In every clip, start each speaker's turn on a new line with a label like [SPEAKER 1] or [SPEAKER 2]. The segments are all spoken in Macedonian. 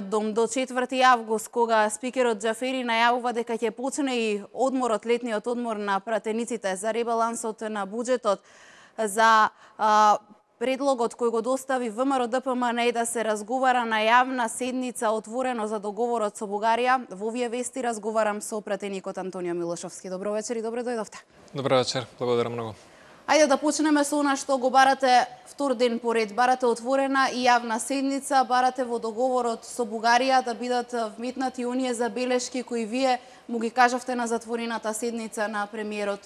[SPEAKER 1] дом до 4 август, кога спикерот Джафери најавува дека ќе почне и одморот, летниот одмор на пратениците за ребалансот на буџетот, за а, предлогот кој го достави ВМРО ДПМН е да се разговара на јавна седница отворено за договорот со Бугарија. Во овие вести разговарам со пратеникот Антонио Милошовски. Добро вечер и добро дојдовте.
[SPEAKER 2] Добро вечер, благодарам многу.
[SPEAKER 1] Ајде да почнеме со она што го барате втор ден поред. Барате отворена и јавна седница, барате во договорот со Бугарија да бидат вметнати оние забелешки кои вие му ги кажавте на затворената седница на премиерот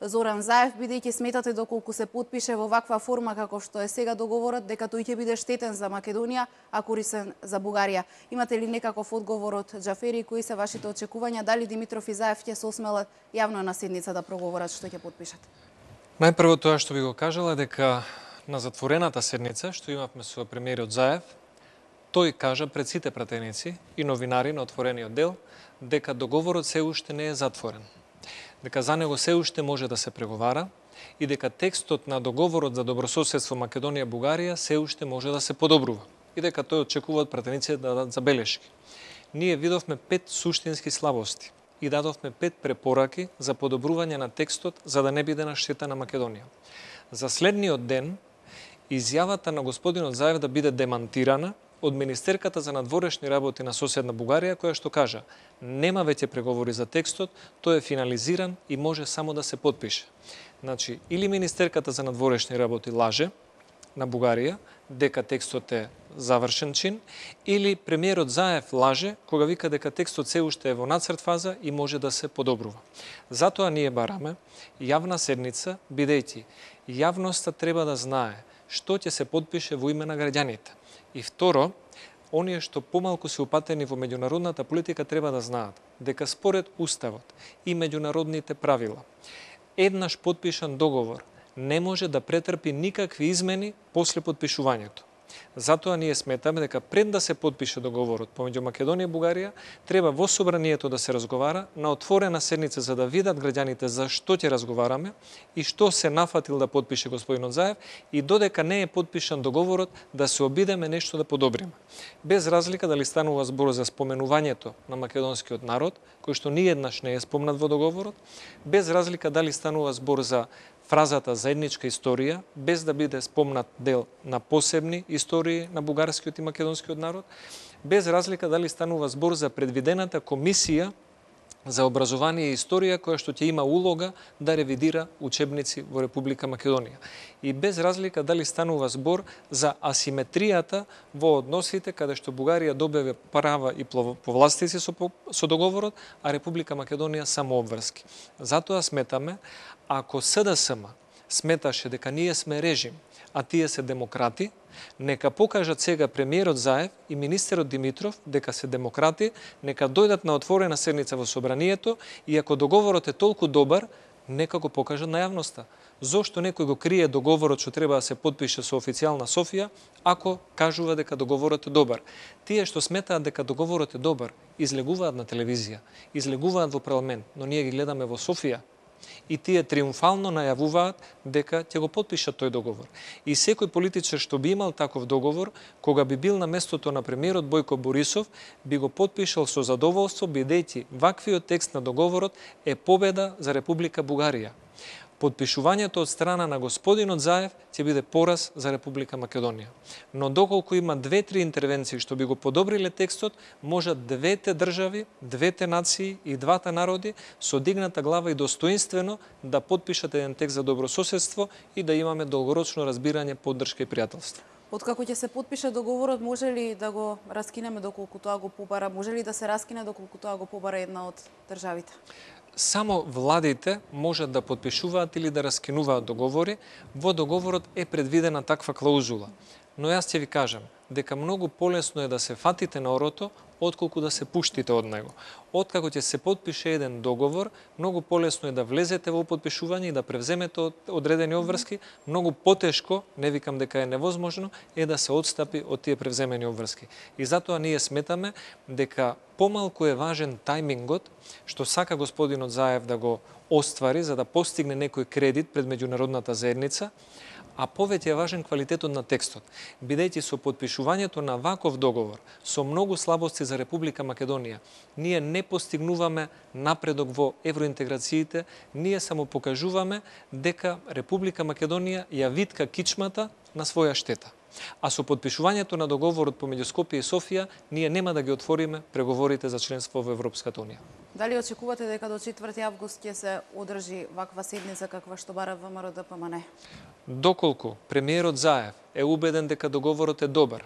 [SPEAKER 1] Зоран Заев, бидејќи сметате доколку се подпише во ваква форма како што е сега договорот, дека тој ќе биде штетен за Македонија, а корисен за Бугарија. Имате ли некаков одговор од Джафери, кои се вашите очекувања, дали Димитров и Заев ќе се осмелат јавно на седница да проговорат што ќе подпишат?
[SPEAKER 2] Најпрво тоа што би го кажала дека на затворената седница што имавме со премиерот Заев, тој кажа пред сите пратеници и новинари на отворениот дел дека договорот се уште не е затворен. Дека за него се уште може да се преговара и дека текстот на договорот за добрососедство Македонија-Бугарија се уште може да се подобрува и дека тој очекува од пратениците да дадат забелешки. Ние видовме пет суштински слабости и дадовме пет препораки за подобрување на текстот за да не биде на штета на Македонија. За следниот ден, изјавата на господинот Заев да биде демантирана од Министерката за надворешни работи на соседна Бугарија, која што кажа, нема веќе преговори за текстот, тој е финализиран и може само да се подпише. Значи, или Министерката за надворешни работи лаже на Бугарија, дека текстот е завршен чин, или премиерот Заев лаже кога вика дека текстот се уште е во нацрт фаза и може да се подобрува. Затоа ние бараме јавна седница, бидејќи јавноста треба да знае што ќе се подпише во име на граѓаните. И второ, оние што помалку се упатени во меѓународната политика треба да знаат дека според Уставот и меѓународните правила, еднаш подпишан договор не може да претрпи никакви измени после подпишувањето. Затоа ние сметаме дека пред да се подпише договорот помеѓу Македонија и Бугарија, треба во собранието да се разговара на отворена седница за да видат граѓаните за што ќе разговараме и што се нафатил да подпише господинот Заев и додека не е подпишан договорот да се обидеме нешто да подобриме. Без разлика дали станува збор за споменувањето на македонскиот народ, кој што ниеднаш не е спомнат во договорот, без разлика дали станува збор за фразата заедничка историја, без да биде спомнат дел на посебни истории на бугарскиот и македонскиот народ, без разлика дали станува збор за предвидената комисија за образование и историја која што ќе има улога да ревидира учебници во Република Македонија. И без разлика дали станува збор за асиметријата во односите каде што Бугарија добиве права и повластици со, со договорот, а Република Македонија само обврски. Затоа сметаме, ако СДСМ сметаше дека ние сме режим, а тие се демократи, нека покажат сега премиерот Заев и министерот Димитров дека се демократи, нека дојдат на отворена седница во собранието и ако договорот е толку добар, нека го покажат на јавноста. Зошто некој го крие договорот што треба да се подпише со официјална Софија, ако кажува дека договорот е добар? Тие што сметаат дека договорот е добар, излегуваат на телевизија, излегуваат во парламент, но ние ги гледаме во Софија, и тие триумфално најавуваат дека ќе го подпишат тој договор. И секој политичар што би имал таков договор, кога би бил на местото на премиерот Бојко Борисов, би го подпишал со задоволство бидејќи ваквиот текст на договорот е победа за Република Бугарија подпишувањето од страна на господинот Заев ќе биде пораз за Република Македонија. Но доколку има две-три интервенции што би го подобриле текстот, можат двете држави, двете нации и двата народи со дигната глава и достоинствено да подпишат еден текст за добрососедство и да имаме долгорочно разбирање, поддршка и пријателство.
[SPEAKER 1] Откако ќе се подпише договорот, може ли да го раскинеме доколку тоа го побара? Може ли да се раскине доколку тоа го побара една од државите?
[SPEAKER 2] Само владите можат да подпишуваат или да раскинуваат договори, во договорот е предвидена таква клаузула. Но јас ќе ви кажам дека многу полесно е да се фатите на орото, отколку да се пуштите од него. Откако ќе се подпише еден договор, многу полесно е да влезете во подпишување и да превземете одредени обврски, многу потешко, не викам дека е невозможно, е да се одстапи од тие превземени обврски. И затоа ние сметаме дека помалку е важен тајмингот што сака господинот Заев да го оствари за да постигне некој кредит пред меѓународната заедница, а повеќе е важен квалитетот на текстот, бидејќи со подпишувањето на ваков договор со многу слабости за Република Македонија, ние не постигнуваме напредок во евроинтеграциите, ние само покажуваме дека Република Македонија ја витка кичмата на своја штета. А со подпишувањето на договорот помеѓу Скопје и Софија, ние нема да ги отвориме преговорите за членство во Европската Унија.
[SPEAKER 1] Дали очекувате дека до 4 август ќе се одржи ваква седница каква што бара ВМРО ДПМН?
[SPEAKER 2] Доколку премиерот Заев е убеден дека договорот е добар,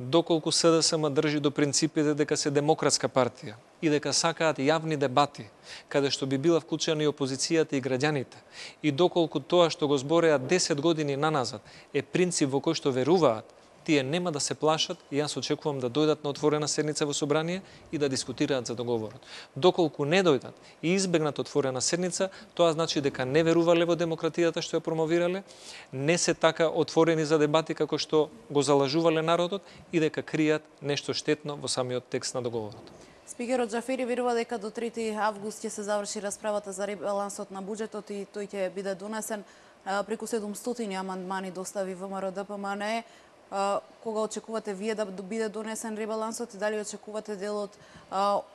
[SPEAKER 2] доколку СДСМ држи до принципите дека се демократска партија и дека сакаат јавни дебати, каде што би била вклучена и опозицијата и граѓаните, и доколку тоа што го збореа 10 години наназад е принцип во кој што веруваат, тие нема да се плашат и јас очекувам да дојдат на отворена седница во собрание и да дискутираат за договорот. Доколку не дојдат и избегнат отворена седница, тоа значи дека не верувале во демократијата што ја промовирале, не се така отворени за дебати како што го залажувале народот и дека кријат нешто штетно во самиот текст на договорот.
[SPEAKER 1] Спикерот Джафери верува дека до 3 август ќе се заврши расправата за ребалансот на буџетот и тој ќе биде донесен преку 700 амандмани достави ВМРО ДПМН кога очекувате вие да биде донесен ребалансот и дали очекувате дел од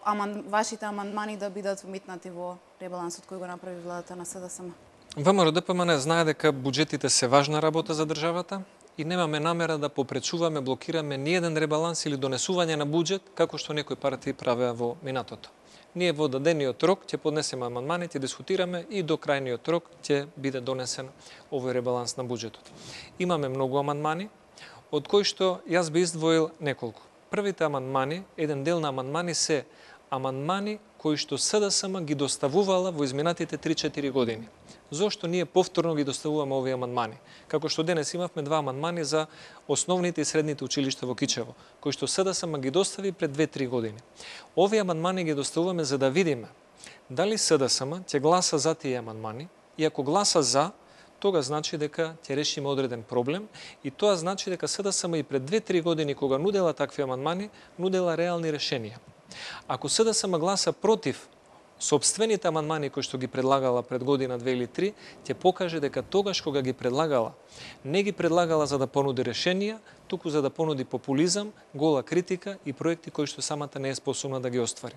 [SPEAKER 1] аман, вашите амандмани да бидат вметнати во ребалансот кој го направи владата на СДСМ?
[SPEAKER 2] ВМРО ДПМН знае дека буџетите се важна работа за државата и немаме намера да попречуваме, блокираме ниеден ребаланс или донесување на буџет, како што некои партии правеа во минатото. Ние во дадениот рок ќе поднесеме амандмани, ќе дискутираме и до крајниот рок ќе биде донесен овој ребаланс на буџетот. Имаме многу амандмани, од кои што јас би издвоил неколку. Првите амандмани, еден дел на амандмани се амандмани кои што СДСМ ги доставувала во изминатите 3-4 години. Зошто ние повторно ги доставуваме овие амандмани? Како што денес имавме два амандмани за основните и средните училишта во Кичево, кои што СДСМ ги достави пред 2-3 години. Овие амандмани ги доставуваме за да видиме дали СДСМ ќе гласа за тие амандмани и ако гласа за, тога значи дека ќе решиме одреден проблем и тоа значи дека СДСМ и пред 2-3 години кога нудела такви амандмани, нудела реални решенија. Ако СДСМ гласа против собствените амандмани кои што ги предлагала пред година, две или три, ќе покаже дека тогаш кога ги предлагала, не ги предлагала за да понуди решенија, туку за да понуди популизам, гола критика и проекти кои што самата не е способна да ги оствари.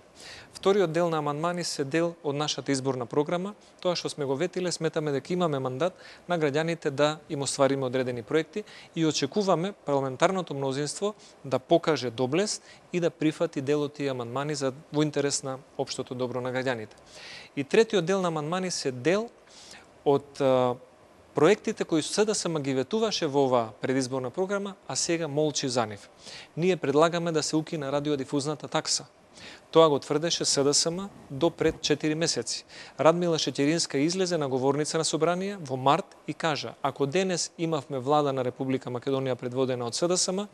[SPEAKER 2] Вториот дел на амандмани се дел од нашата изборна програма. Тоа што сме го ветиле, сметаме дека имаме мандат на граѓаните да им оствариме одредени проекти и очекуваме парламентарното мнозинство да покаже доблест и да прифати дел од тие амандмани за во интерес на општото добро на граѓаните. И третиот дел на амандмани се дел од проектите кои СДСМ ги ветуваше во оваа предизборна програма, а сега молчи за нив. Ние предлагаме да се укине радиодифузната такса – Тоа го тврдеше СДСМ до пред 4 месеци. Радмила Шетеринска излезе на говорница на собрание во март и кажа, ако денес имавме влада на Република Македонија предводена од СДСМ,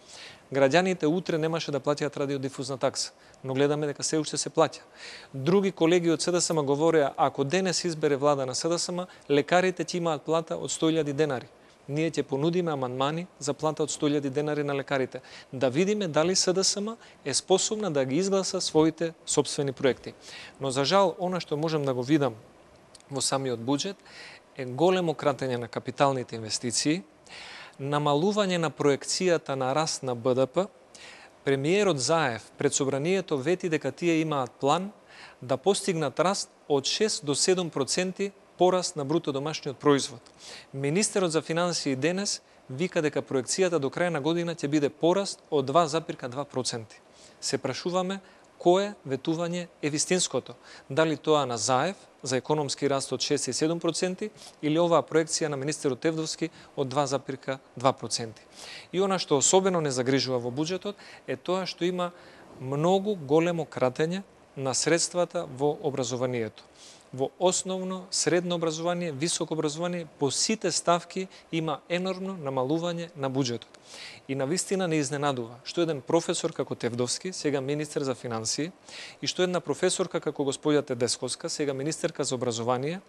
[SPEAKER 2] граѓаните утре немаше да платиат радиодифузна такса, но гледаме дека се уште се плаќа. Други колеги од СДСМ говореа, ако денес избере влада на СДСМ, лекарите ќе имаат плата од 100.000 денари ние ќе понудиме амандмани за плата од 100.000 денари на лекарите. Да видиме дали СДСМ е способна да ги изгласа своите собствени проекти. Но за жал, она што можем да го видам во самиот буџет е големо кратење на капиталните инвестиции, намалување на проекцијата на раст на БДП, премиерот Заев пред собранието вети дека тие имаат план да постигнат раст од 6 до 7% пораст на бруто домашниот производ. Министерот за финансии денес вика дека проекцијата до крај на година ќе биде пораст од 2,2%. Се прашуваме кое ветување е вистинското. Дали тоа на Заев за економски раст од 6,7% или оваа проекција на министерот Тевдовски од 2,2%. И она што особено не загрижува во буџетот е тоа што има многу големо кратење на средствата во образованието во основно, средно образование, високо образование, по сите ставки има енормно намалување на буџетот. И на вистина не изненадува што еден професор како Тевдовски, сега министер за финансии, и што една професорка како господја Тедесковска, сега министерка за образование,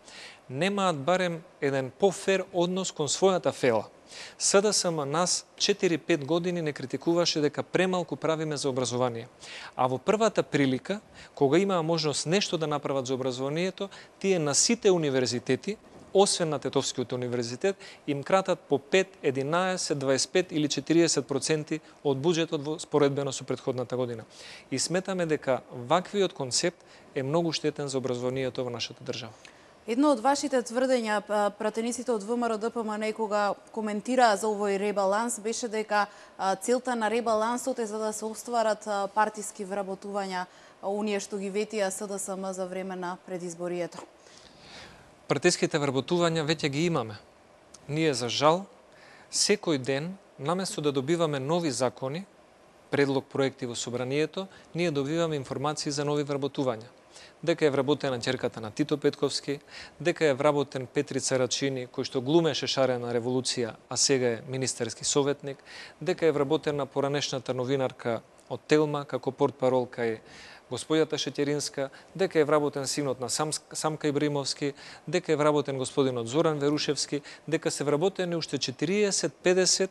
[SPEAKER 2] немаат барем еден пофер однос кон својата фела. СДСМ нас 4-5 години не критикуваше дека премалку правиме за образование. А во првата прилика, кога имаа можност нешто да направат за образованието, тие на сите универзитети освен на Тетовскиот универзитет, им кратат по 5, 11, 25 или 40% од буџетот во споредбено со предходната година. И сметаме дека ваквиот концепт е многу штетен за образованието во нашата држава.
[SPEAKER 1] Едно од вашите тврдења, пратениците од ВМРО ДПМ некога коментираа за овој ребаланс, беше дека целта на ребалансот е за да се остварат партиски вработувања, оние што ги ветија СДСМ за време на предизборието.
[SPEAKER 2] Партиските вработувања веќе ги имаме. Ние, за жал, секој ден, наместо да добиваме нови закони, предлог проекти во собранието, ние добиваме информации за нови вработувања дека е вработена ќерката на Тито Петковски, дека е вработен Петри Царачини, кој што глумеше шарена револуција, а сега е министерски советник, дека е вработена поранешната новинарка од Телма како портпаролка Е господјата Шетеринска, дека е вработен синот на Самка Ибримовски, дека е вработен господинот Зоран Верушевски, дека се вработени уште 40-50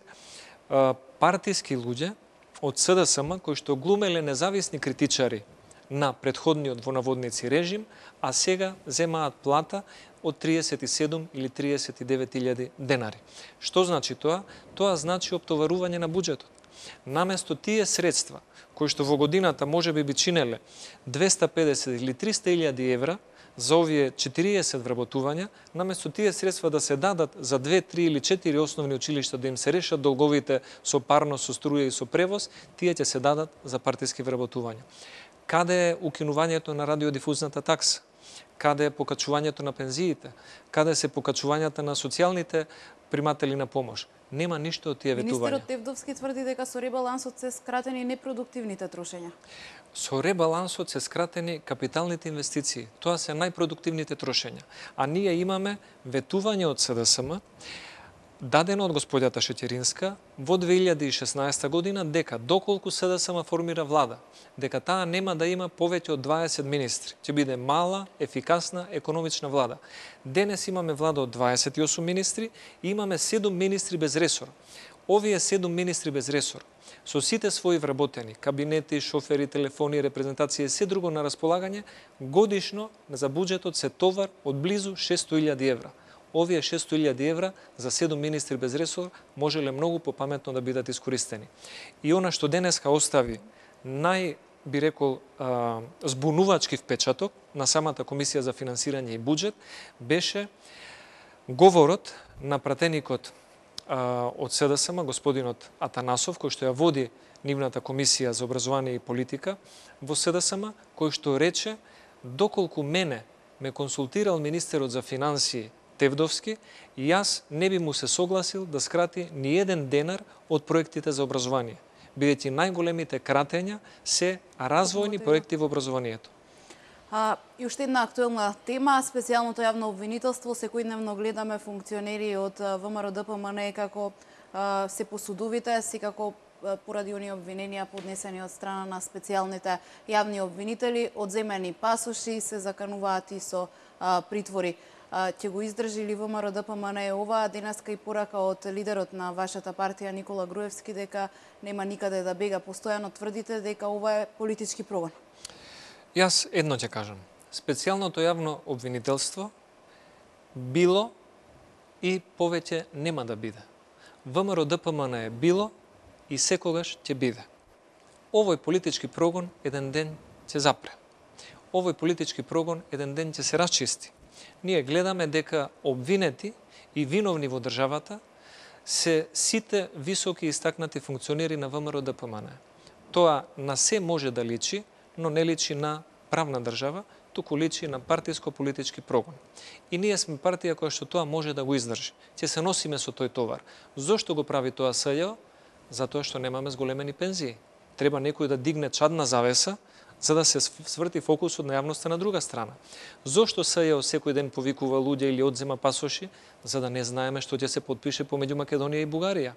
[SPEAKER 2] партиски луѓе од СДСМ кои што глумеле независни критичари на предходниот во наводници режим, а сега земаат плата од 37 или 39 денари. Што значи тоа? Тоа значи оптоварување на буџетот. Наместо тие средства, кои што во годината може би би чинеле 250 или 300 евра, за овие 40 вработувања, наместо тие средства да се дадат за 2, 3 или 4 основни училишта да им се решат долговите со парно, со струја и со превоз, тие ќе се дадат за партиски вработувања. Каде е укинувањето на радиодифузната такса? Каде е покачувањето на пензиите? Каде се покачувањата на социјалните приматели на помош? Нема ништо од тие ветувања.
[SPEAKER 1] Министерот Тевдовски тврди дека со ребалансот се скратени непродуктивните трошења.
[SPEAKER 2] Со ребалансот се скратени капиталните инвестиции. Тоа се најпродуктивните трошења. А ние имаме ветување од СДСМ дадено од господјата Шетеринска во 2016 година дека доколку СДСМ формира влада, дека таа нема да има повеќе од 20 министри. Ќе биде мала, ефикасна, економична влада. Денес имаме влада од 28 министри и имаме 7 министри без ресор. Овие 7 министри без ресор, со сите своји вработени, кабинети, шофери, телефони, репрезентација и се друго на располагање, годишно за буџетот се товар од близу 600.000 евра овие 600.000 евра за 7 министри без ресор можеле многу попаметно да бидат искористени. И она што денеска остави нај би рекол збунувачки впечаток на самата комисија за финансирање и буџет беше говорот на пратеникот од СДСМ, господинот Атанасов, кој што ја води нивната комисија за образование и политика во СДСМ, кој што рече доколку мене ме консултирал министерот за финансии Тевдовски, и јас не би му се согласил да скрати ни еден денар од проектите за образование, бидејќи најголемите кратења се развојни проекти во образованието.
[SPEAKER 1] А, и уште една актуелна тема, специјалното јавно обвинителство. Секојдневно гледаме функционери од ВМРО ДПМН како а, се посудувите, си како поради оние обвиненија поднесени од страна на специјалните јавни обвинители, одземени пасоши се закануваат и со а, притвори ќе го издржи ли ВМРО ДПМН е ова, денеска и порака од лидерот на вашата партија Никола Груевски дека нема никаде да бега. Постојано тврдите дека ова е политички прогон.
[SPEAKER 2] Јас едно ќе кажам. Специјалното јавно обвинителство било и повеќе нема да биде. ВМРО ДПМН е било и секогаш ќе биде. Овој политички прогон еден ден ќе запре. Овој политички прогон еден ден ќе се расчисти ние гледаме дека обвинети и виновни во државата се сите високи истакнати функционери на ВМРО ДПМН. Тоа на се може да личи, но не личи на правна држава, туку личи на партиско-политички прогон. И ние сме партија која што тоа може да го издржи. Ќе се носиме со тој товар. Зошто го прави тоа СЈО? Затоа што немаме зголемени пензии. Треба некој да дигне чадна завеса, за да се сврти фокусот на јавноста на друга страна. Зошто СЈО секој ден повикува луѓе или одзема пасоши? За да не знаеме што ќе се подпише помеѓу Македонија и Бугарија.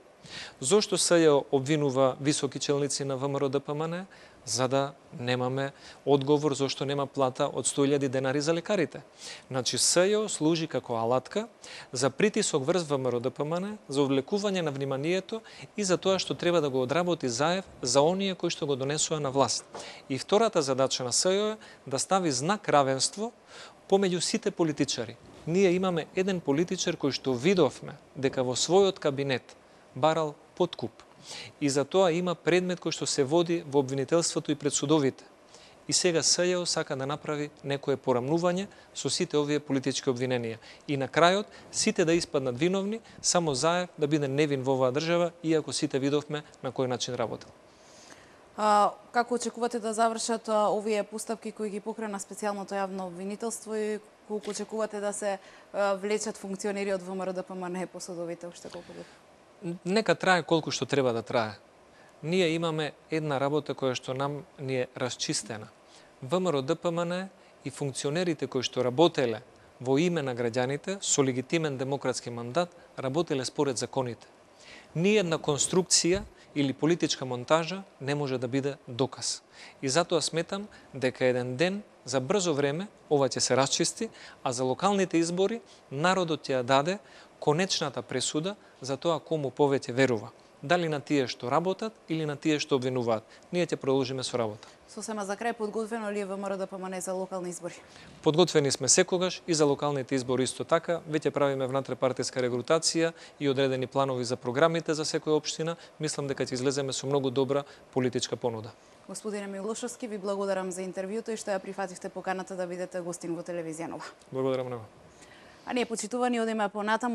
[SPEAKER 2] Зошто СЈО обвинува високи челници на ВМРО ДПМН? За да немаме одговор зашто нема плата од 100.000 денари за лекарите. Значи, СЈО служи како алатка за притисок врз ВМРО ДПМН, за увлекување на вниманието и за тоа што треба да го одработи заев за оние кои што го донесува на власт. И втората задача на СЈО е да стави знак равенство помеѓу сите политичари, Ние имаме еден политичар кој што видовме дека во својот кабинет барал подкуп. И за тоа има предмет кој што се води во обвинителството и пред судовите. И сега СЈО сака да направи некое порамнување со сите овие политички обвиненија. И на крајот сите да испаднат виновни, само Заев да биде невин во оваа држава, иако сите видовме на кој начин работел.
[SPEAKER 1] А, како очекувате да завршат а, овие постапки кои ги покрена специјалното јавно обвинителство и колку очекувате да се а, влечат функционери од ВМРО ДПМН по судовите уште колку дури?
[SPEAKER 2] Нека трае колку што треба да трае. Ние имаме една работа која што нам ни е расчистена. ВМРО ДПМН и функционерите кои што работеле во име на граѓаните со легитимен демократски мандат работеле според законите. Ни една конструкција или политичка монтажа не може да биде доказ. И затоа сметам дека еден ден, за брзо време, ова ќе се расчисти, а за локалните избори народот ќе ја даде конечната пресуда за тоа кому повеќе верува дали на тие што работат или на тие што обвинуваат. Ние ќе продолжиме со работа.
[SPEAKER 1] Сосема за крај подготвено ли е ВМРО да помане за локални избори?
[SPEAKER 2] Подготвени сме секогаш и за локалните избори исто така. Веќе правиме внатре-партиска регрутација и одредени планови за програмите за секоја општина. Мислам дека ќе излеземе со многу добра политичка понуда.
[SPEAKER 1] Господине Милошовски, ви благодарам за интервјуто и што ја прифативте поканата да бидете гостин во телевизија Нова.
[SPEAKER 2] Благодарам многу.
[SPEAKER 1] А ние почитувани одиме понатаму